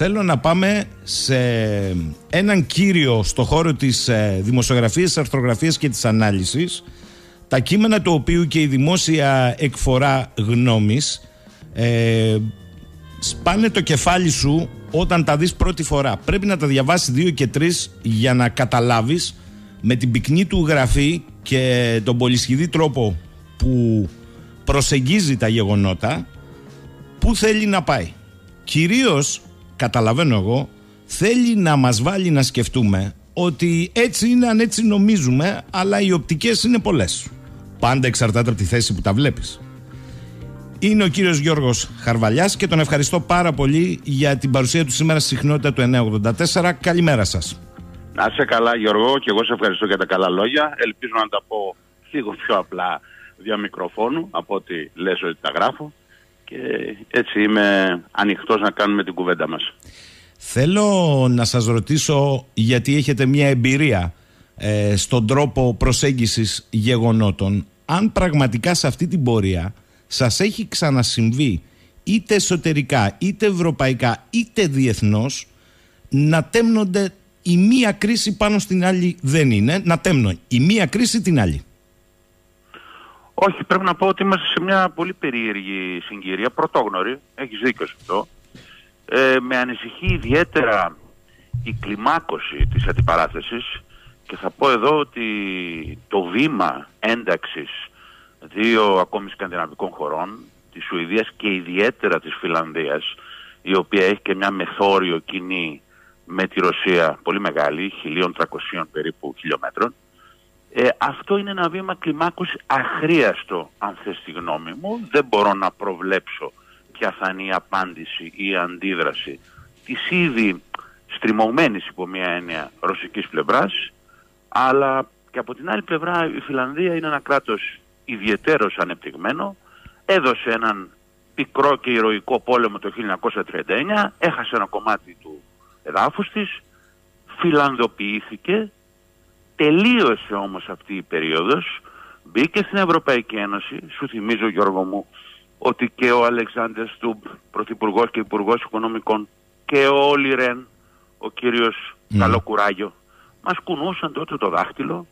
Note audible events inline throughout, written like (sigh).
Θέλω να πάμε σε έναν κύριο στο χώρο της ε, δημοσιογραφίας, της αρθρογραφίας και της ανάλυσης τα κείμενα του οποίου και η δημόσια εκφορά γνώμης ε, σπάνε το κεφάλι σου όταν τα δεις πρώτη φορά. Πρέπει να τα διαβάσεις δύο και τρεις για να καταλάβεις με την πυκνή του γραφή και τον πολυσχηδή τρόπο που προσεγγίζει τα γεγονότα πού θέλει να πάει. Κυρίως, καταλαβαίνω εγώ, θέλει να μας βάλει να σκεφτούμε ότι έτσι είναι αν έτσι νομίζουμε, αλλά οι οπτικές είναι πολλές. Πάντα εξαρτάται από τη θέση που τα βλέπεις. Είναι ο κύριος Γιώργος Χαρβαλιάς και τον ευχαριστώ πάρα πολύ για την παρουσία του σήμερα στη συχνότητα του 984. Καλημέρα σας. Να είσαι καλά Γιώργο και εγώ σε ευχαριστώ για τα καλά λόγια. Ελπίζω να τα πω λίγο πιο απλά δια μικροφώνου από ότι λες ότι τα γράφω και έτσι είμαι ανοιχτός να κάνουμε την κουβέντα μας. Θέλω να σας ρωτήσω γιατί έχετε μια εμπειρία ε, στον τρόπο προσέγγισης γεγονότων αν πραγματικά σε αυτή την πορεία σας έχει ξανασυμβεί είτε εσωτερικά είτε ευρωπαϊκά είτε διεθνώς να τέμνονται η μία κρίση πάνω στην άλλη δεν είναι να τέμνω η μία κρίση την άλλη όχι, πρέπει να πω ότι είμαστε σε μια πολύ περίεργη συγκυρία, πρωτόγνωρη, έχεις δίκιο σε αυτό. Ε, με ανησυχεί ιδιαίτερα η κλιμάκωση της αντιπαράθεσης και θα πω εδώ ότι το βήμα ένταξης δύο ακόμη σκανδιναβικών χωρών, της Σουηδίας και ιδιαίτερα της Φιλανδίας, η οποία έχει και μια μεθόριο κοινή με τη Ρωσία πολύ μεγάλη, 1.300 περίπου χιλιόμετρων, ε, αυτό είναι ένα βήμα κλιμάκωση αχρίαστο, αν θες τη γνώμη μου. Δεν μπορώ να προβλέψω ποια θα είναι η απάντηση ή η αντίδραση της ήδη στριμωγμένης υπό μια έννοια ρωσικής πλευράς, αλλά και από την άλλη πλευρά η Φιλανδία είναι ένα κράτος ιδιαιτέρως ανεπτυγμένο, έδωσε έναν πικρό και ηρωικό πόλεμο το 1939, έχασε ένα κομμάτι του εδάφους της, φιλανδοποιήθηκε Τελείωσε όμως αυτή η περίοδος, μπήκε στην Ευρωπαϊκή Ένωση, σου θυμίζω Γιώργο μου, ότι και ο Αλεξάνδρ Στούμπ, Πρωθυπουργός και Υπουργός Οικονομικών, και ο Όλι Ρεν, ο κύριος mm. Καλοκουράγιο, μας κουνούσαν τότε το δάχτυλο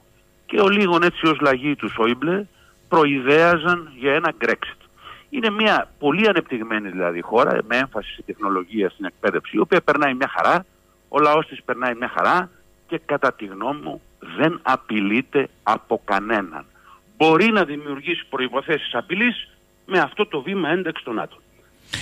και ο λίγον έτσι ως λαγή του Σόιμπλε προειδέαζαν για ένα Brexit. Είναι μια πολύ ανεπτυγμένη δηλαδή χώρα με έμφαση στη τεχνολογία, στην εκπαίδευση, η οποία περνάει μια χαρά, ο λαός της περνάει μια χαρά και κατά τη γνώμη μου δεν απειλείται από κανέναν. Μπορεί να δημιουργήσει προϋποθέσεις απειλής με αυτό το βήμα ένταξη των άτομων.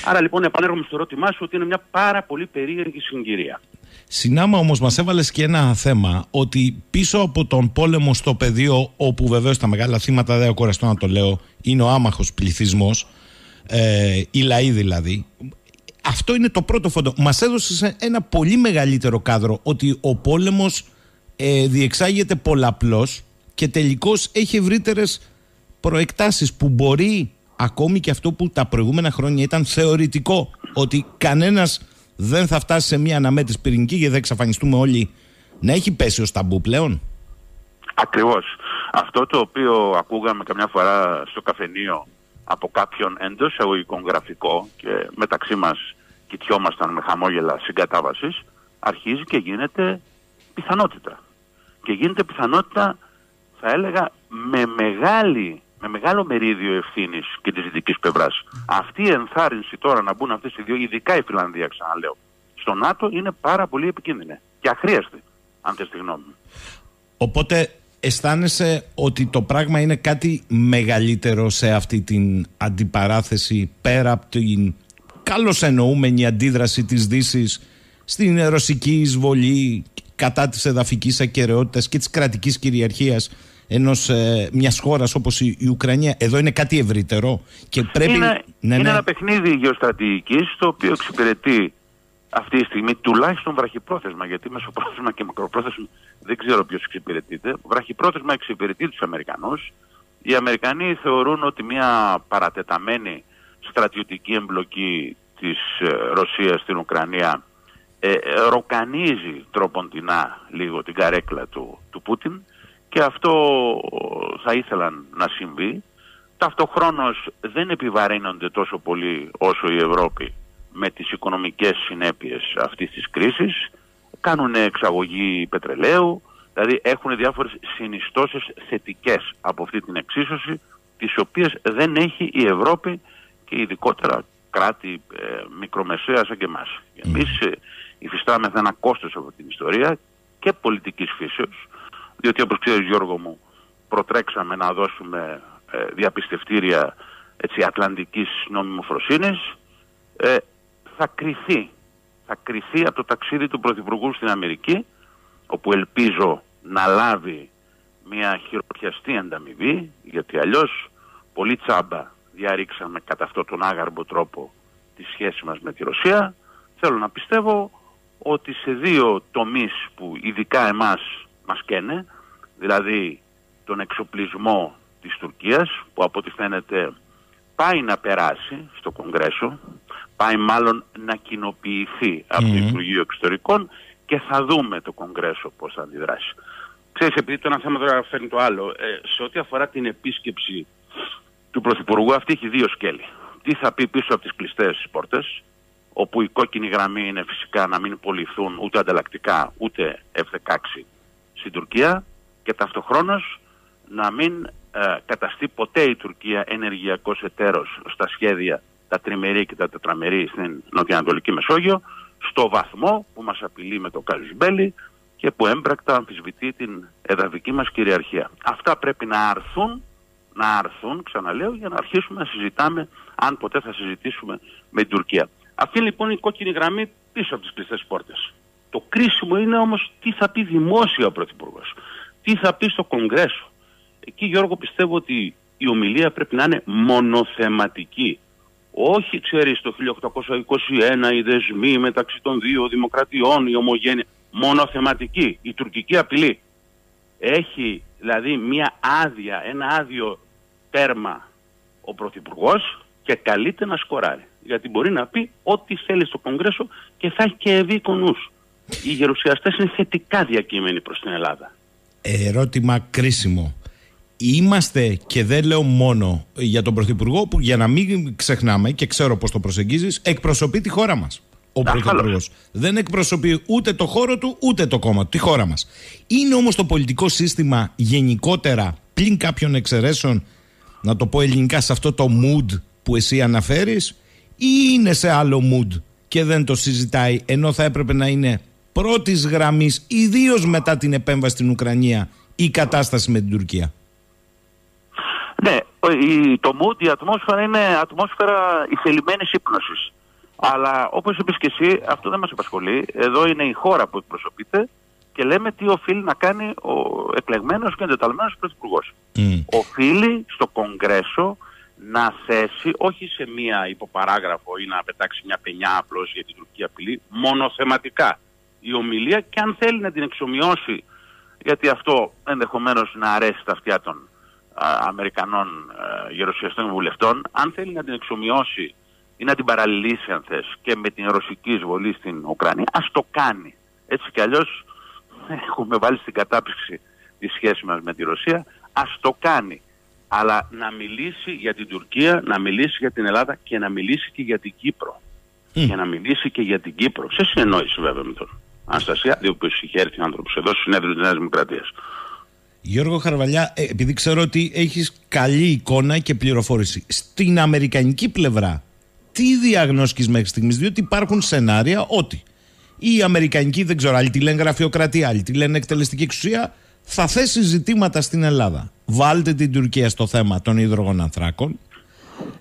Άρα λοιπόν επανέρχομαι στο ερώτημά σου ότι είναι μια πάρα πολύ περίεργη συγκυρία. Συνάμα όμως μας έβαλες και ένα θέμα ότι πίσω από τον πόλεμο στο πεδίο όπου βεβαίως τα μεγάλα θύματα δεν ακοραστώ να το λέω είναι ο άμαχος πληθυσμός ε, οι λαοί δηλαδή αυτό είναι το πρώτο φόντο μας έδωσες ένα πολύ μεγαλύτερο κάδρο ότι ο πόλεμος ε, διεξάγεται πολλαπλώς και τελικώς έχει ευρύτερες προεκτάσεις που μπορεί ακόμη και αυτό που τα προηγούμενα χρόνια ήταν θεωρητικό ότι κανένας δεν θα φτάσει σε μια αναμέτρηση πυρηνικής και δεν εξαφανιστούμε όλοι να έχει πέσει ως ταμπού πλέον. Ακριβώς. Αυτό το οποίο ακούγαμε καμιά φορά στο καφενείο από κάποιον εντός εισαγωγικών γραφικό και μεταξύ μας κοιτιόμασταν με χαμόγελα συγκατάβασης αρχίζει και γίνεται πιθανότητα. Και γίνεται πιθανότητα, θα έλεγα, με, μεγάλη, με μεγάλο μερίδιο ευθύνης και της δυτικής πλευράς. Αυτή η ενθάρρυνση τώρα να μπουν αυτές οι δύο, ειδικά η Φιλανδία, ξαναλέω, στο ΝΑΤΟ είναι πάρα πολύ επικίνδυνη και αχρίαστη, αν θες τη γνώμη μου. Οπότε αισθάνεσαι ότι το πράγμα είναι κάτι μεγαλύτερο σε αυτή την αντιπαράθεση πέρα από την καλώς εννοούμενη αντίδραση της δύσης στην ρωσική εισβολή κατά της εδαφικής ακαιρεότητας και της κρατικής κυριαρχίας ενός, ε, μιας χώρας όπως η, η, Ουκρανία. Εδώ είναι κάτι ευρύτερο και πρέπει... Είναι, ναι, είναι ναι. ένα παιχνίδι γεωστρατηγικής το οποίο εξυπηρετεί αυτή τη στιγμή τουλάχιστον βραχυπρόθεσμα γιατί μεσοπρόθεσμα και μακροπρόθεσμα δεν ξέρω ποιος εξυπηρετείται. Βραχυπρόθεσμα εξυπηρετεί τους Αμερικανούς. Οι Αμερικανοί θεωρούν ότι μια παρατεταμένη στρατιωτική εμπλοκή της ε, Ρωσίας στην Ουκρανία ε, ροκανίζει τροποντινά λίγο την καρέκλα του, του Πούτιν και αυτό θα ήθελαν να συμβεί. Ταυτόχρονος δεν επιβαρύνονται τόσο πολύ όσο η Ευρώπη με τις οικονομικές συνέπειες αυτής της κρίσης, κάνουν εξαγωγή πετρελαίου, δηλαδή έχουν διάφορες συνιστώσεις θετικές από αυτή την εξίσωση, τις οποίες δεν έχει η Ευρώπη και ειδικότερα κράτη ε, μικρομεσαία σαν και εμάς. Mm. Εμείς ε, υφιστάμεθα ένα κόστος από την ιστορία και πολιτικής φύσεως, διότι όπως ξέρεις Γιώργο μου, προτρέξαμε να δώσουμε ε, διαπιστευτήρια έτσι, ατλαντικής νομιμοφροσύνης, ε, θα κριθεί. Θα κριθεί από το ταξίδι του Πρωθυπουργού στην Αμερική, όπου ελπίζω να λάβει μια χειροπιαστή ανταμοιβή, γιατί αλλιώς πολύ τσάμπα διαρρήξαμε κατά αυτόν τον άγαρμπο τρόπο τη σχέση μας με τη Ρωσία. Θέλω να πιστεύω ότι σε δύο τομείς που ειδικά εμάς μας καίνε, δηλαδή τον εξοπλισμό της Τουρκίας, που από ό,τι φαίνεται πάει να περάσει στο Κογκρέσο, πάει μάλλον να κοινοποιηθεί από το Υπουργείο Εξωτερικών και θα δούμε το Κογκρέσο πώς θα αντιδράσει. Ξέρεις, επειδή το ένα θέμα τώρα φέρνει το άλλο, ε, σε ό,τι αφορά την επίσκεψη του Πρωθυπουργού, αυτή έχει δύο σκέλη. Τι θα πει πίσω από τις κλειστές πόρτες, όπου η κόκκινη γραμμή είναι φυσικά να μην πολιθούν ούτε ανταλλακτικά ούτε F-16 στην Τουρκία και ταυτοχρόνως να μην ε, καταστεί ποτέ η Τουρκία ενεργειακός εταίρος στα σχέδια τα τριμερή και τα τετραμερή στην Νοτιοανατολική Μεσόγειο στο βαθμό που μας απειλεί με το Καλουσμπέλι και που έμπρακτα αμφισβητεί την εδαφική μας κυριαρχία. Αυτά πρέπει να αρθούν, να αρθούν, ξαναλέω, για να αρχίσουμε να συζητάμε αν ποτέ θα συζητήσουμε με την Τουρκία. Αυτή λοιπόν η κόκκινη γραμμή πίσω από τις κλειστές πόρτες. Το κρίσιμο είναι όμως τι θα πει δημόσια ο Πρωθυπουργός, τι θα πει στο Κογκρέσο, Εκεί Γιώργο πιστεύω ότι η ομιλία πρέπει να είναι μονοθεματική. Όχι, ξέρεις, το 1821 οι δεσμοί μεταξύ των δύο δημοκρατιών, η ομογένεια. Μονοθεματική, η τουρκική απειλή. Έχει δηλαδή μία άδεια, ένα άδειο τέρμα ο Πρωθυπουργός και καλείται να σκοράρει. Γιατί μπορεί να πει ό,τι θέλει στο Κογκρέσο και θα έχει και ευήκο νους. Οι γερουσιαστές είναι θετικά διακείμενοι προς την Ελλάδα. Ερώτημα κρίσιμο είμαστε και δεν λέω μόνο για τον Πρωθυπουργό που για να μην ξεχνάμε και ξέρω πώς το προσεγγίζεις εκπροσωπεί τη χώρα μας. Ο Πρωθυπουργός δεν εκπροσωπεί ούτε το χώρο του ούτε το κόμμα του, τη χώρα μας. Είναι όμως το πολιτικό σύστημα γενικότερα πλην κάποιων εξαιρέσεων να το πω ελληνικά σε αυτό το mood που εσύ αναφέρεις ή είναι σε άλλο mood και δεν το συζητάει ενώ θα έπρεπε να είναι πρώτης γραμμής ιδίως μετά την επέμβαση στην Ουκρανία η κατάσταση με την Τουρκία; Ναι, η, το mood, η ατμόσφαιρα είναι ατμόσφαιρα ηθελημένης ύπνωσης. Αλλά όπως είπες και εσύ, αυτό δεν μας απασχολεί. Εδώ είναι η χώρα που εκπροσωπείται και λέμε τι οφείλει να κάνει ο εκλεγμένος και εντεταλμένος πρωθυπουργός. Mm. Οφείλει στο Κογκρέσο να θέσει, όχι σε μία υποπαράγραφο ή να πετάξει μια πενιά απλώς για την τουρκική απειλή, μονοθεματικά η ομιλία και αν θέλει να την εξομοιώσει, γιατί αυτό ενδεχομένως να αρέσει τα αυτιά των Αμερικανών γερουσιαστών βουλευτών, αν θέλει να την εξομοιώσει ή να την παραλληλήσει αν θες και με την ρωσική εισβολή στην Ουκρανία, ας το κάνει. Έτσι κι αλλιώς (laughs) έχουμε βάλει στην κατάψυξη τη σχέση μας με τη Ρωσία, ας το κάνει. Αλλά να μιλήσει για την Τουρκία, να μιλήσει για την Ελλάδα και να μιλήσει και για την Κύπρο. Mm. Και να μιλήσει και για την Κύπρο. Σε συνεννόηση βέβαια με τον Αναστασία, διότι είχε έρθει άνθρωπο εδώ στο συνέδριο της Νέας Δημοκρατίας. Γιώργο Χαρβαλιά, ε, επειδή ξέρω ότι έχεις καλή εικόνα και πληροφόρηση, στην αμερικανική πλευρά, τι διαγνώσκεις μέχρι στιγμής, διότι υπάρχουν σενάρια ότι η αμερικανική, δεν ξέρω, άλλοι τη λένε γραφειοκρατία, άλλοι τη λένε εκτελεστική εξουσία, θα θέσει ζητήματα στην Ελλάδα. Βάλτε την Τουρκία στο θέμα των υδρογων ανθράκων.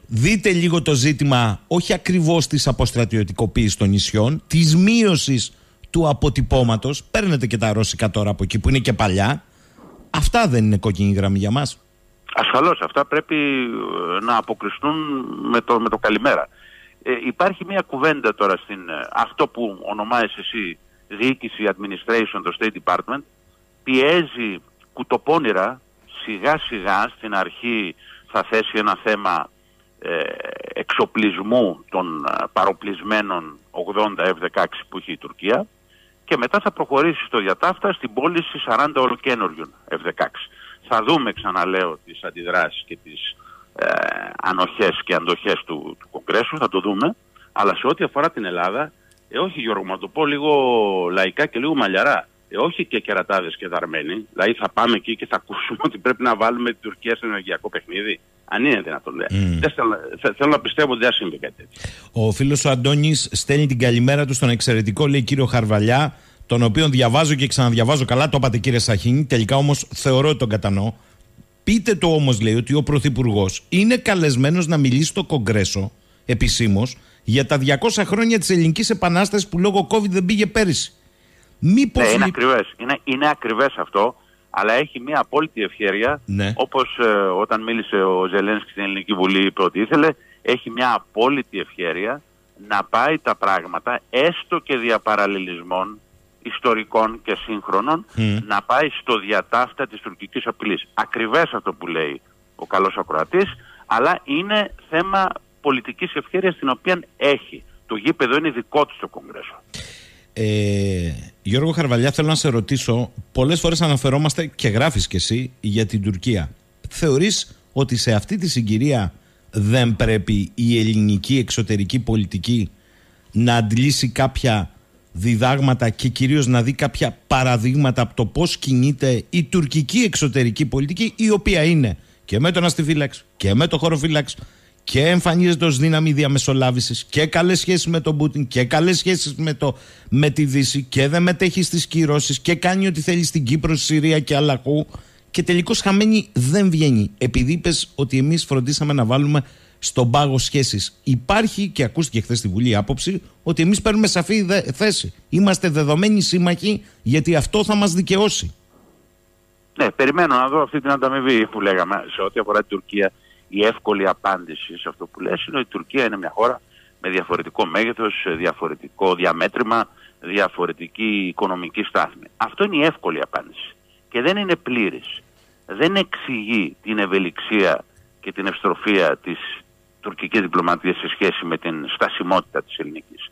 Δείτε λίγο το ζήτημα όχι ακριβώς της αποστρατιωτικοποίησης των νησιών, της μείωσης του αποτυπώματος. Παίρνετε και τα ρώσικα τώρα από εκεί που είναι και παλιά Αυτά δεν είναι κόκκινη γραμμή για μας. Ασφαλώς, αυτά πρέπει ε, να αποκριστούν με το, με το καλημέρα. Ε, υπάρχει μια κουβέντα τώρα στην ε, αυτό που ονομάζεις εσύ διοίκηση, administration, το State Department, πιέζει κουτοπώνυρα σιγά σιγά στην αρχή θα θέσει ένα θέμα ε, εξοπλισμού των παροπλισμένων 80 F-16 που έχει η Τουρκία και μετά θα προχωρήσει στο διατάφτα στην πώληση 40 ολοκένουργιων F-16. Θα δούμε, ξαναλέω, τις αντιδράσεις και τις ε, ανοχές και αντοχές του, του Κογκρέσου, θα το δούμε. Αλλά σε ό,τι αφορά την Ελλάδα, ε, όχι Γιώργο, να το πω λίγο λαϊκά και λίγο μαλλιαρά. Ε, όχι και κερατάδες και δαρμένοι. Δηλαδή θα πάμε εκεί και θα ακούσουμε ότι πρέπει να βάλουμε την Τουρκία στο ενεργειακό παιχνίδι. Αν είναι δυνατόν. Mm. Δεν θέλω, θέλω να πιστεύω ότι δεν θα συμβεί κάτι τέτοιο. Ο φίλος ο Αντώνης στέλνει την καλημέρα του στον εξαιρετικό, λέει κύριο Χαρβαλιά, τον οποίο διαβάζω και ξαναδιαβάζω καλά. Το είπατε κύριε Σαχίνη. Τελικά όμως θεωρώ ότι τον κατανοώ. Πείτε το όμως, λέει, ότι ο Πρωθυπουργός είναι καλεσμένος να μιλήσει στο Κογκρέσο επισήμως για τα 200 χρόνια της Ελληνικής Επανάστασης που λόγω COVID δεν πήγε πέρυσι. Μήπως... Ναι, είναι ακριβές. Είναι, είναι ακριβές αυτό, αλλά έχει μια απόλυτη ευχαίρεια, ναι. όπως ε, όταν μίλησε ο Ζελένσκι στην Ελληνική Βουλή είπε ότι ήθελε, έχει μια απόλυτη ευχαίρεια να πάει τα πράγματα, έστω και διαπαραλληλισμών ιστορικών και σύγχρονων, να πάει στο διατάφτα της τουρκικής απειλής. Ακριβές αυτό που λέει ο καλός ακροατής, αλλά είναι θέμα πολιτικής ευχαίρειας την οποία έχει. Το γήπεδο είναι δικό του στο Κογκρέσο. Ε, Γιώργο Χαρβαλιά, θέλω να σε ρωτήσω. Πολλές φορές αναφερόμαστε και γράφεις κι εσύ για την Τουρκία. Θεωρείς ότι σε αυτή τη συγκυρία δεν πρέπει η ελληνική εξωτερική πολιτική να αντλήσει κάποια διδάγματα και κυρίως να δει κάποια παραδείγματα από το πώς κινείται η τουρκική εξωτερική πολιτική η οποία είναι και με τον αστιφύλαξ και με τον χωροφύλαξ και εμφανίζεται ως δύναμη διαμεσολάβησης και καλές σχέσεις με τον Πούτιν και καλές σχέσεις με, το, με τη Δύση και δεν μετέχει στις κυρώσεις και κάνει ό,τι θέλει στην Κύπρο, στη Συρία και αλλαχού και τελικώς χαμένη δεν βγαίνει επειδή είπες ότι εμείς φροντίσαμε να βάλουμε στον πάγο σχέσεις. Υπάρχει και ακούστηκε χθες στη Βουλή άποψη ότι εμείς παίρνουμε σαφή θέση. Είμαστε δεδομένοι σύμμαχοι γιατί αυτό θα μας δικαιώσει. Ναι, περιμένω να δω αυτή την ανταμοιβή που λέγαμε σε ό,τι αφορά την Τουρκία η εύκολη απάντηση σε αυτό που λες είναι ότι η Τουρκία είναι μια χώρα με διαφορετικό μέγεθος, διαφορετικό διαμέτρημα, διαφορετική οικονομική στάθμη. Αυτό είναι η εύκολη απάντηση και δεν είναι πλήρης. Δεν εξηγεί την ευελιξία και την ευστροφία της τουρκικής διπλωματίας σε σχέση με την στασιμότητα της ελληνικής.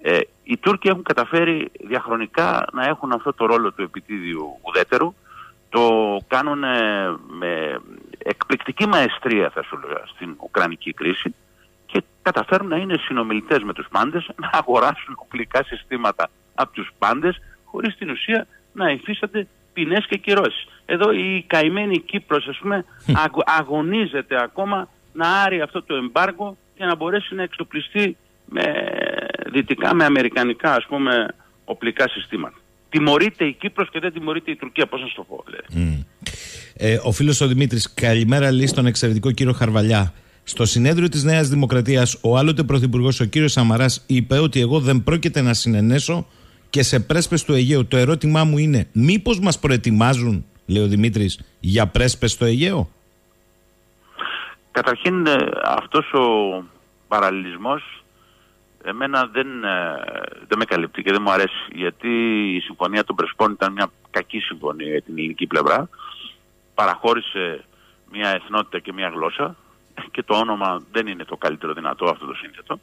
Ε, οι Τούρκοι έχουν καταφέρει διαχρονικά να έχουν αυτό το ρόλο του επιτίδιου ουδέτερου, το κάνουν με εκπληκτική μαεστρία θα σου λέγα στην Ουκρανική κρίση και καταφέρουν να είναι συνομιλητές με τους πάντες, να αγοράσουν οπλικά συστήματα από τους πάντες χωρίς την ουσία να υφίστανται ποινές και κυρώσεις. Εδώ η καημένη Κύπρος ας πούμε αγωνίζεται ακόμα να άρει αυτό το εμπάργο και να μπορέσει να εξοπλιστεί με δυτικά, με αμερικανικά ας πούμε οπλικά συστήματα τιμωρείται η Κύπρος και δεν τιμωρείται η Τουρκία. Πώς να σου το πω, δηλαδή. Ε, ο φίλος ο Δημήτρης, καλημέρα λέει στον εξαιρετικό κύριο Χαρβαλιά. Στο συνέδριο της Νέας Δημοκρατίας, ο άλλοτε πρωθυπουργός, ο κύριος Σαμαράς, είπε ότι εγώ δεν πρόκειται να συνενέσω και σε πρέσπες του Αιγαίου. Το ερώτημά μου είναι, μήπως μας προετοιμάζουν, λέει ο Δημήτρης, για πρέσπες στο Αιγαίο; Καταρχήν, ε, αυτός ο παραλληλισμός εμένα δεν, ε, δεν με καλύπτει και δεν μου αρέσει γιατί η συμφωνία των Πρεσπών ήταν μια κακή συμφωνία για την ελληνική πλευρά παραχώρησε μια εθνότητα και μια γλώσσα και το όνομα δεν είναι το καλύτερο δυνατό αυτό το σύνθετο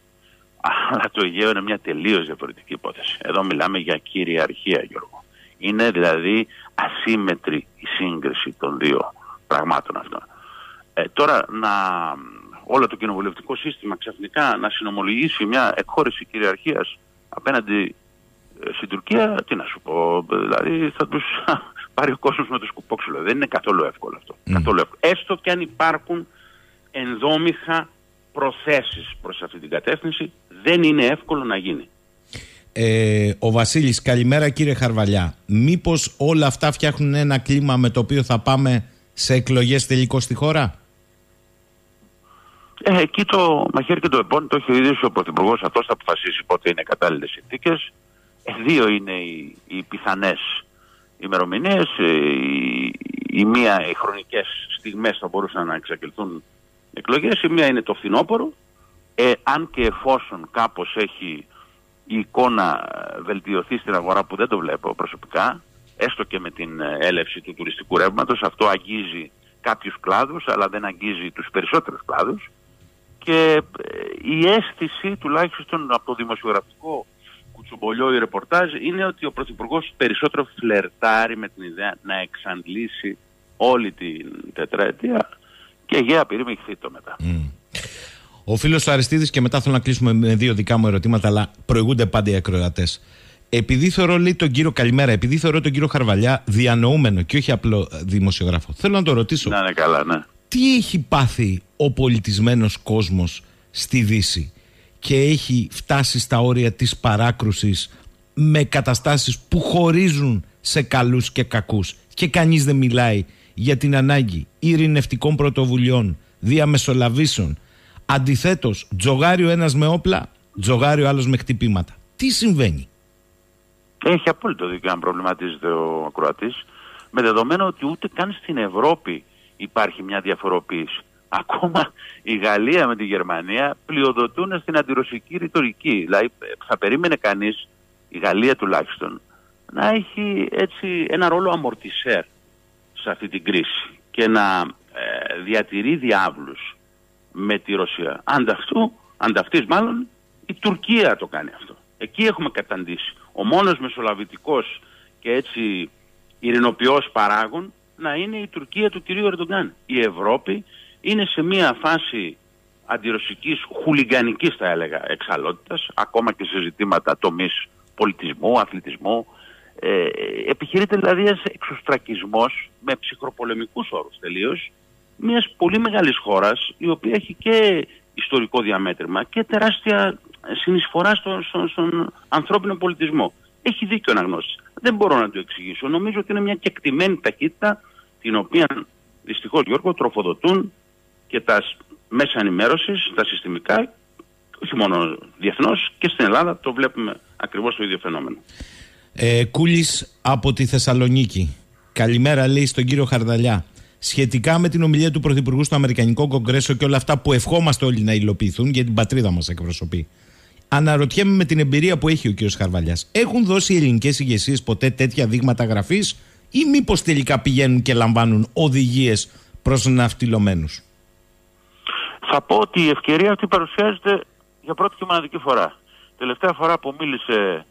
αλλά το Αιγαίο είναι μια τελείως διαφορετική υπόθεση. Εδώ μιλάμε για κυριαρχία Γιώργο. Είναι δηλαδή ασύμετρη η σύγκριση των δύο πραγμάτων αυτών. Ε, τώρα να όλο το κοινοβουλευτικό σύστημα ξαφνικά να συνομολογήσει μια εκχώρηση κυριαρχίας απέναντι ε, στην Τουρκία, τι να σου πω, δηλαδή θα τους πάρει ο κόσμος με το σκουπόξυλο. Δεν είναι καθόλου εύκολο αυτό. Καθόλου εύκολο. Έστω και αν υπάρχουν ενδόμηχα προθέσεις προς αυτή την κατεύθυνση, δεν είναι εύκολο να γίνει. Ε, ο Βασίλης, καλημέρα κύριε Χαρβαλιά. Μήπως όλα αυτά φτιάχνουν ένα κλίμα με το οποίο θα πάμε σε εκλογές τελικώς στη χώρα; Ε, εκεί το μαχαίρι και το επόμενο το έχει ιδρύσει ο Πρωθυπουργός. Αυτός θα αποφασίσει πότε είναι κατάλληλες συνθήκες. Ε, δύο είναι οι, οι πιθανές ημερομηνίες. Ε, η, η μία, οι χρονικές στιγμές θα μπορούσαν να εξαγγελθούν εκλογές. Η μία είναι το φθινόπωρο. Ε, αν και εφόσον κάπως έχει η εικόνα βελτιωθεί στην αγορά που δεν το βλέπω προσωπικά, έστω και με την έλευση του τουριστικού ρεύματος, αυτό αγγίζει κάποιους κλάδους αλλά δεν αγγίζει τους περισσότερους κλάδους και ε, η αίσθηση τουλάχιστον από το δημοσιογραφικό κουτσομπολιό ή ρεπορτάζ είναι ότι ο Πρωθυπουργός περισσότερο φλερτάρει με την ιδέα να εξαντλήσει όλη την τετραετία και για απειρή το μετά. Ο φίλος του Αριστίδης, και μετά θέλω να κλείσουμε με δύο δικά μου ερωτήματα, αλλά προηγούνται πάντα οι ακροατές. Επειδή θεωρώ, λέει τον κύριο Καλημέρα, επειδή θεωρώ τον κύριο Χαρβαλιά διανοούμενο και όχι απλό δημοσιογράφο, θέλω να το ρωτήσω. Να είναι καλά, ναι. Τι έχει πάθει ο πολιτισμένος κόσμος στη Δύση; Και έχει φτάσει στα όρια της παράκρουσης με καταστάσεις που χωρίζουν σε καλούς και κακούς και κανείς δεν μιλάει για την ανάγκη ειρηνευτικών πρωτοβουλειών, διαμεσολαβήσεων. Αντιθέτως, τζογάριο ένας με όπλα, τζογάριο άλλος με χτυπήματα. Τι συμβαίνει; Έχει απόλυτο δίκιο αν προβληματίζεται ο ακροατής, με δεδομένο ότι ούτε καν στην Ευρώπη υπάρχει μια διαφοροποίηση. Ακόμα η Γαλλία με τη Γερμανία πλειοδοτούν στην αντιρωσική ρητορική. Δηλαδή θα περίμενε κανείς, η Γαλλία τουλάχιστον, να έχει έτσι ένα ρόλο αμορτισέρ σε αυτή την κρίση και να ε, διατηρεί διάβλους με τη Ρωσία. Ανταυτού, ανταυτής μάλλον, η Τουρκία το κάνει αυτό. Εκεί έχουμε καταντήσει. Ο μόνος μεσολαβητικός και έτσι ειρηνοποιός παράγων να είναι η Τουρκία του κυρίου Ερντογκάν. Η Ευρώπη είναι σε μια φάση αντιρωσικής χουλιγκανικής θα έλεγα εξαλότητας, ακόμα και σε ζητήματα τομής πολιτισμού, αθλητισμού. Ε, επιχειρείται δηλαδή ένας εξωστρακισμός με ψυχροπολεμικούς όρους τελείως μιας πολύ μεγάλης χώρας η οποία έχει και ιστορικό διαμέτρημα και τεράστια συνεισφορά στον, στον, στον ανθρώπινο πολιτισμό. Έχει δίκιο αναγνώση. Δεν μπορώ να το εξηγήσω. Νομίζω ότι είναι μια κεκτημένη ταχύτητα την οποία δυστυχώς Γιώργο τροφοδοτούν και τα μέσα ενημέρωσης, τα συστημικά, όχι μόνο διεθνώς και στην Ελλάδα το βλέπουμε ακριβώς το ίδιο φαινόμενο. Ε, Κούλης από τη Θεσσαλονίκη. Καλημέρα, λέει στον κύριο Χαρδαλιά. Σχετικά με την ομιλία του Πρωθυπουργού στο Αμερικανικό Κογκρέσο και όλα αυτά που ευχόμαστε όλοι να υλοποιηθούν, για την πατρίδα μας εκπροσωπεί. Αναρωτιέμαι με την εμπειρία που έχει ο κύριος Χαρβαλιά. Έχουν δώσει οι ελληνικές ηγεσίες ποτέ τέτοια δείγματα γραφής, ή μήπως τελικά πηγαίνουν και λαμβάνουν οδηγίες προς ναυτιλωμένους; Θα πω ότι η ευκαιρία αυτή παρουσιάζεται για πρώτη και μοναδική φορά. Τελευταία φορά που μίλησε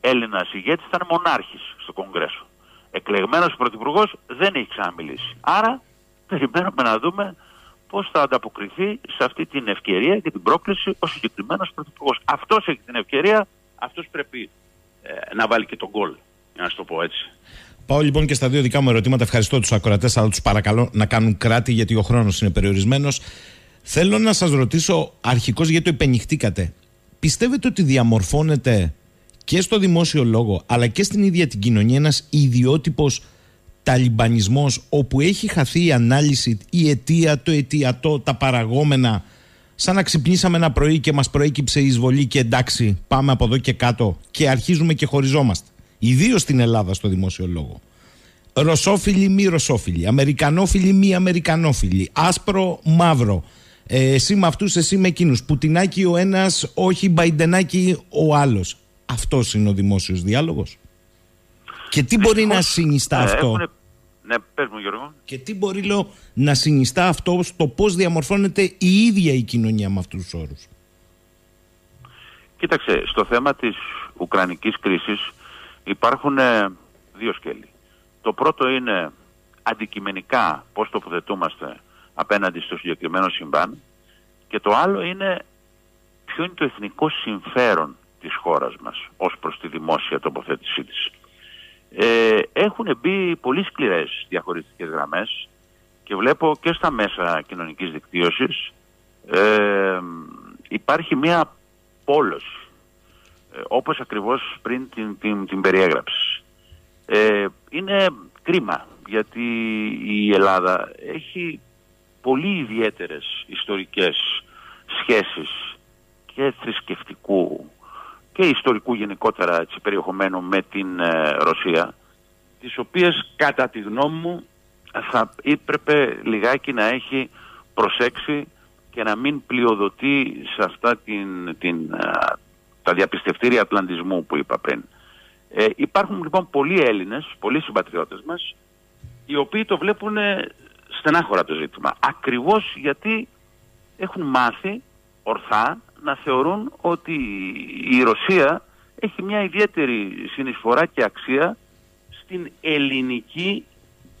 Έλληνας ηγέτης ήταν μονάρχης στο Κογκρέσο. Εκλεγμένος πρωθυπουργός δεν έχει ξαναμιλήσει. Άρα περιμένουμε να δούμε πώς θα ανταποκριθεί σε αυτή την ευκαιρία και την πρόκληση ο συγκεκριμένος πρωθυπουργός. Αυτός έχει την ευκαιρία, αυτός πρέπει ε, να βάλει και τον γκολ. Για να σου το πω έτσι. Πάω λοιπόν και στα δύο δικά μου ερωτήματα. Ευχαριστώ τους ακροατές, αλλά τους παρακαλώ να κάνουν κράτη γιατί ο χρόνος είναι περιορισμένος. Θέλω να σας ρωτήσω αρχικώς γιατί το υπενηχτήκατε. Πιστεύετε ότι διαμορφώνεται και στο δημόσιο λόγο αλλά και στην ίδια την κοινωνία ένας ιδιότυπος ταλιμπανισμός όπου έχει χαθεί η ανάλυση, η αιτία, το αιτιατό, τα παραγόμενα σαν να ξυπνήσαμε ένα πρωί και μας προέκυψε η εισβολή και εντάξει πάμε από εδώ και κάτω και αρχίζουμε και χωριζόμαστε. Ιδίως στην Ελλάδα στο δημόσιο λόγο. Ρωσόφιλοι μη ρωσόφιλοι, Αμερικανόφιλοι μη Αμερικανόφιλοι, άσπρο μαύρο, ε, εσύ με αυτούς, εσύ με εκείνους. Πουτινάκι ο ένας, όχι μπαϊντενάκι ο άλλος. Αυτός είναι ο δημόσιος διάλογος. Και τι μπορεί να συνιστά ε, αυτό; Ναι, πες μου Γιώργο. Και τι μπορεί λέω, να συνιστά αυτό στο πώς διαμορφώνεται η ίδια η κοινωνία με αυτούς τους όρους; Κοίταξε, στο θέμα της Ουκρανικής κρίσης υπάρχουν ε, δύο σκέλη. Το πρώτο είναι αντικειμενικά πώς τοποθετούμαστε απέναντι στο συγκεκριμένο συμβάν και το άλλο είναι ποιο είναι το εθνικό συμφέρον της χώρας μας ως προς τη δημόσια τοποθέτησή της. Ε, έχουν μπει πολύ σκληρές διαχωριστικές γραμμές και βλέπω και στα μέσα κοινωνικής δικτύωσης ε, υπάρχει μία πόλωση ε, όπως ακριβώς πριν την, την, την περιέγραψη. Ε, είναι κρίμα γιατί η Ελλάδα έχει πολύ ιδιαίτερες ιστορικές σχέσεις και θρησκευτικού και ιστορικού γενικότερα έτσι, περιεχομένου με την ε, Ρωσία τις οποίες κατά τη γνώμη μου θα έπρεπε λιγάκι να έχει προσέξει και να μην πλειοδοτεί σε αυτά την, την, ε, τα διαπιστευτήρια ατλαντισμού που είπα πριν. Ε, υπάρχουν λοιπόν πολλοί Έλληνες, πολλοί συμπατριώτες μας οι οποίοι το βλέπουν στενάχωρα το ζήτημα. Ακριβώς γιατί έχουν μάθει ορθά να θεωρούν ότι η Ρωσία έχει μια ιδιαίτερη συνεισφορά και αξία στην ελληνική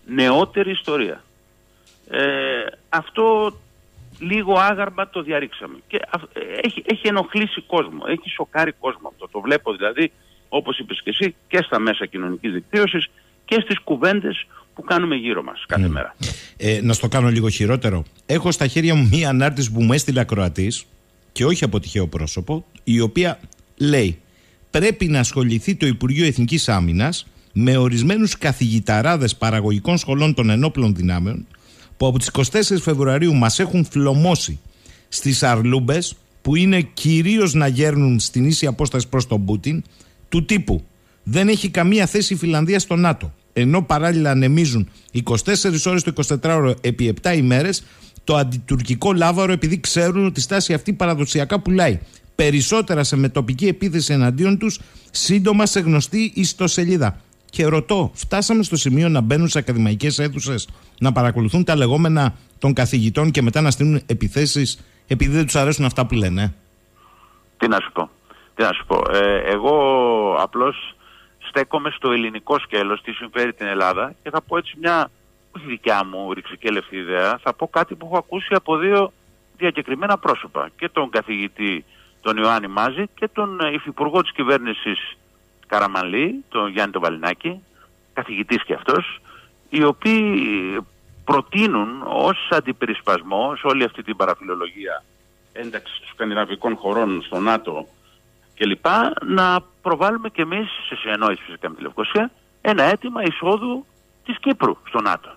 νεότερη ιστορία. Ε, αυτό λίγο άγαρμα το διαρρήξαμε. Και έχει, έχει ενοχλήσει κόσμο, έχει σοκάρει κόσμο αυτό. Το βλέπω δηλαδή, όπως είπες και εσύ, και στα μέσα κοινωνικής δικτύωσης και στις κουβέντες που κάνουμε γύρω μας κάθε mm. μέρα. Ε, να στο κάνω λίγο χειρότερο. Έχω στα χέρια μου μία ανάρτηση που μου έστειλε ακροατής και όχι από τυχαίο πρόσωπο, η οποία λέει πρέπει να ασχοληθεί το Υπουργείο Εθνικής Άμυνας με ορισμένους καθηγηταράδες παραγωγικών σχολών των ενόπλων δυνάμεων που από τις 24 Φεβρουαρίου μας έχουν φλωμώσει στις Αρλούμπες που είναι κυρίως να γέρνουν στην ίση απόσταση προς τον Πούτιν του τύπου δεν έχει καμία θέση η Φιλανδία στο ΝΑΤΟ ενώ παράλληλα ανεμίζουν 24 ώρες το 24ωρο επί 7 ημέρες το αντιτουρκικό λάβαρο επειδή ξέρουν ότι η στάση αυτή παραδοσιακά πουλάει περισσότερα σε μετοπική επίθεση εναντίον τους σύντομα σε γνωστή ιστοσελίδα. Και ρωτώ, φτάσαμε στο σημείο να μπαίνουν σε ακαδημαϊκές αίθουσες να παρακολουθούν τα λεγόμενα των καθηγητών και μετά να στείλουν επιθέσεις επειδή δεν τους αρέσουν αυτά που λένε; Τι να σου πω. Τι να σου πω. Ε, εγώ απλώς στέκομαι στο ελληνικό σκέλος, τι συμφέρει την Ελλάδα και θα πω έτσι μια όχι δικιά μου ρηξικέλευτη ιδέα, θα πω κάτι που έχω ακούσει από δύο διακεκριμένα πρόσωπα. Και τον καθηγητή τον Ιωάννη Μάζη και τον υφυπουργό της κυβέρνησης Καραμαλή, τον Γιάννη τον Βαλινάκη, καθηγητής και αυτός, οι οποίοι προτείνουν ως αντιπερισπασμό σε όλη αυτή την παραφιλολογία ένταξης των σκανδιναβικών χωρών στο ΝΑΤΟ κλπ. να προβάλλουμε και εμείς σε συνεννόηση φυσικά με τη Λευκοσία ένα αίτημα εισόδου της Κύπρου στο ΝΑΤΟ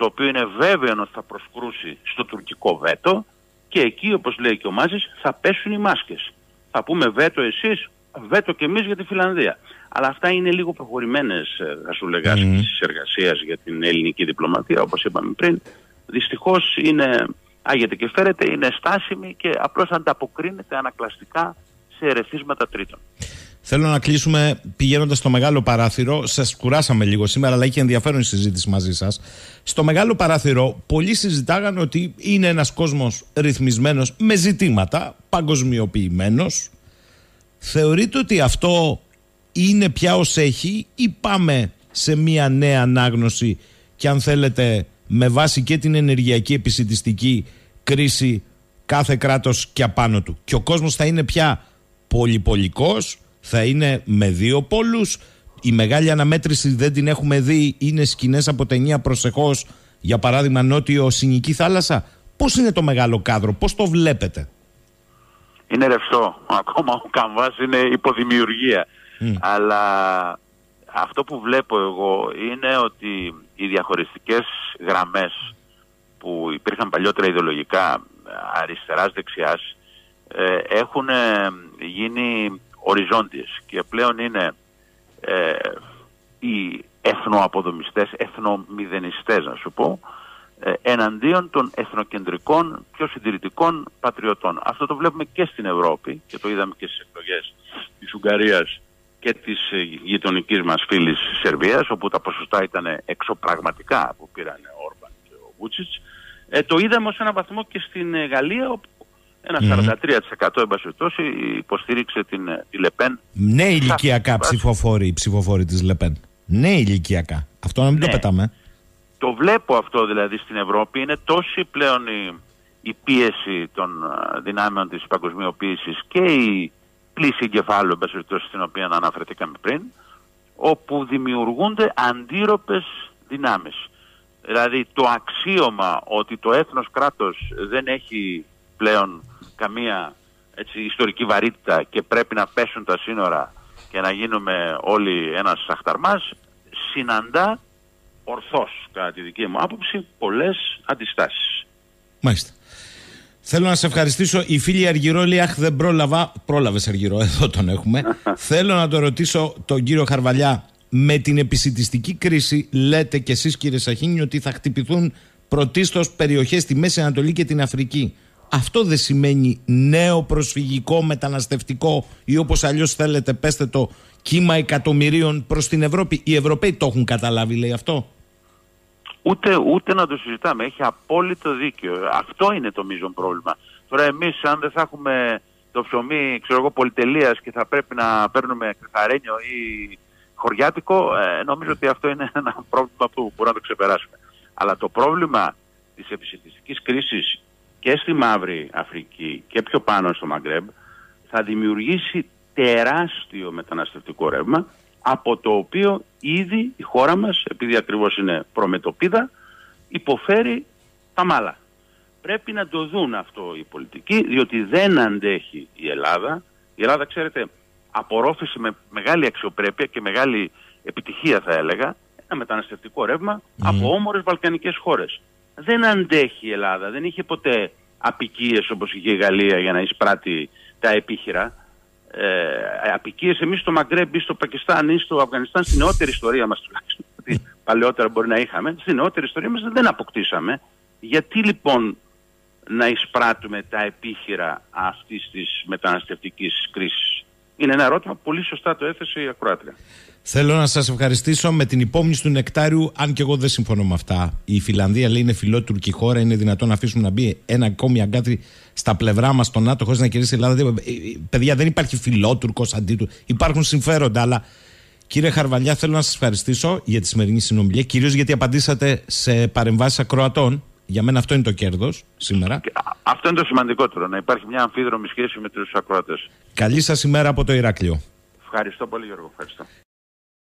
το οποίο είναι βέβαιο ότι θα προσκρούσει στο τουρκικό βέτο και εκεί όπως λέει και ο Μάζης θα πέσουν οι μάσκες. Θα πούμε βέτο εσείς, βέτο και εμείς για τη Φιλανδία. Αλλά αυτά είναι λίγο προχωρημένες, ε, θα σου λέγα, mm. εργασίας για την ελληνική διπλωματία, όπως είπαμε πριν. Δυστυχώς είναι, άγεται και φέρεται, είναι στάσιμη και απλώς ανταποκρίνεται ανακλαστικά σε ερεθίσματα τρίτων. Θέλω να κλείσουμε πηγαίνοντας στο μεγάλο παράθυρο. Σας κουράσαμε λίγο σήμερα, αλλά είχε ενδιαφέρον η συζήτηση μαζί σας. Στο μεγάλο παράθυρο, πολλοί συζητάγανε ότι είναι ένας κόσμος ρυθμισμένος με ζητήματα, παγκοσμιοποιημένος. Θεωρείτε ότι αυτό είναι πια ως έχει ή πάμε σε μια νέα ανάγνωση και αν θέλετε με βάση και την ενεργειακή επισητιστική κρίση κάθε κράτος και απάνω του. Και ο κόσμος θα είναι πια πολυπολικός, θα είναι με δύο πόλους. Η μεγάλη αναμέτρηση δεν την έχουμε δει, είναι σκηνές από ταινία προσεχώς, για παράδειγμα νότιο Συνική θάλασσα. Πώς είναι το μεγάλο κάδρο, πώς το βλέπετε; Είναι ρευστό. Ακόμα ο καμβάς είναι υποδημιουργία. Αλλά αυτό που βλέπω εγώ είναι ότι οι διαχωριστικές γραμμές που υπήρχαν παλιότερα ιδεολογικά αριστεράς-δεξιάς ε, έχουν γίνει οριζόντιες και πλέον είναι ε, οι εθνοαποδομιστές, εθνομηδενιστές να σου πω, ε, εναντίον των εθνοκεντρικών πιο συντηρητικών πατριωτών. Αυτό το βλέπουμε και στην Ευρώπη και το είδαμε και στις εκλογές της Ουγγαρίας και της ε, γειτονικής μας φίλης Σερβίας όπου τα ποσοστά ήταν εξωπραγματικά που πήραν ο Όρμπαν και ο Βούτσιτς. Ε, το είδαμε ως ένα βαθμό και στην ε, Γαλλία όπου ένα 43% mm. υποστήριξε την, τη Λεπέν. Ναι ηλικιακά ψηφοφόροι, οι ψηφοφόροι της Λεπέν. Ναι ηλικιακά. Αυτό να μην το ναι. πετάμε. Το βλέπω αυτό δηλαδή στην Ευρώπη. Είναι τόση πλέον η, η πίεση των δυνάμεων της παγκοσμιοποίησης και η πλήση εγκεφάλου στην οποία αναφερθήκαμε πριν όπου δημιουργούνται αντίρροπες δυνάμεις. Δηλαδή το αξίωμα ότι το έθνος κράτος δεν έχει πλέον καμία έτσι, ιστορική βαρύτητα και πρέπει να πέσουν τα σύνορα και να γίνουμε όλοι ένας αχταρμάς, συναντά ορθώς, κατά τη δική μου άποψη, πολλές αντιστάσεις. Μάλιστα. Θέλω να σε ευχαριστήσω. Η φίλη Αργυρό λέει: Αχ, δεν πρόλαβα. Πρόλαβες Αργυρό, (laughs) εδώ τον έχουμε. (laughs) Θέλω να το ρωτήσω τον κύριο Χαρβαλιά. Με την επισητιστική κρίση, λέτε κι εσείς κύριε Σαχίνη, ότι θα χτυπηθούν πρωτίστως περιοχές στη Μέση Ανατολή και την Αφρική. Αυτό δεν σημαίνει νέο προσφυγικό μεταναστευτικό ή όπως αλλιώς θέλετε πέστε το κύμα εκατομμυρίων προς την Ευρώπη. Οι Ευρωπαίοι το έχουν καταλάβει λέει αυτό; Ούτε, ούτε να το συζητάμε. Έχει απόλυτο δίκιο. Αυτό είναι το μείζον πρόβλημα. Τώρα εμείς αν δεν θα έχουμε το ψωμί ξέρω εγώ πολυτελείας και θα πρέπει να παίρνουμε κρυθαρένιο ή χωριάτικο ε, νομίζω ότι αυτό είναι ένα πρόβλημα που μπορούμε να το ξεπεράσουμε. Αλλά το πρόβλημα της επισητιστικής κρίσης και στη Μαύρη Αφρική και πιο πάνω στο Μαγκρέμπ θα δημιουργήσει τεράστιο μεταναστευτικό ρεύμα από το οποίο ήδη η χώρα μας, επειδή ακριβώς είναι προμετωπίδα, υποφέρει τα μάλα. Πρέπει να το δουν αυτό οι πολιτικοί, διότι δεν αντέχει η Ελλάδα. Η Ελλάδα, ξέρετε, απορρόφησε με μεγάλη αξιοπρέπεια και μεγάλη επιτυχία θα έλεγα ένα μεταναστευτικό ρεύμα από όμορες βαλκανικές χώρες. Δεν αντέχει η Ελλάδα, δεν είχε ποτέ απικίες όπως είχε η Γαλλία για να εισπράττει τα επίχειρα. Ε, απικίες εμείς στο Μαγκρέμπ ή στο Πακιστάν ή στο Αφγανιστάν στην νεότερη ιστορία μας τουλάχιστον, (laughs) παλαιότερα μπορεί να είχαμε, στην νεότερη ιστορία μας δεν αποκτήσαμε. Γιατί λοιπόν να εισπράττουμε τα επίχειρα αυτής της μεταναστευτικής κρίσης; Είναι ένα ερώτημα πολύ σωστά το έθεσε η Ακροάτρια. Θέλω να σας ευχαριστήσω με την υπόμνηση του νεκτάριου, αν και εγώ δεν συμφωνώ με αυτά. Η Φιλανδία λέει είναι φιλότουρκη χώρα, είναι δυνατόν να αφήσουμε να μπει ένα ακόμη αγκάθι στα πλευρά μας στο ΝΑΤΟ χωρίς να κερδίσει η Ελλάδα. Ε, ε, παιδιά, δεν υπάρχει φιλότουρκος αντί Υπάρχουν συμφέροντα, αλλά κύριε Χαρβαλιά, θέλω να σας ευχαριστήσω για τη σημερινή συνομιλία, κυρίως γιατί απαντήσατε σε παρεμβάσεις ακροατών. Για μένα αυτό είναι το κέρδος σήμερα. Αυτό είναι το σημαντικότερο, να υπάρχει μια αμφίδρομη σχέση με τους ακροατές. Καλή σας ημέρα από το Ηράκλειο. Ευχαριστώ πολύ, Γιώργο. Ευχαριστώ.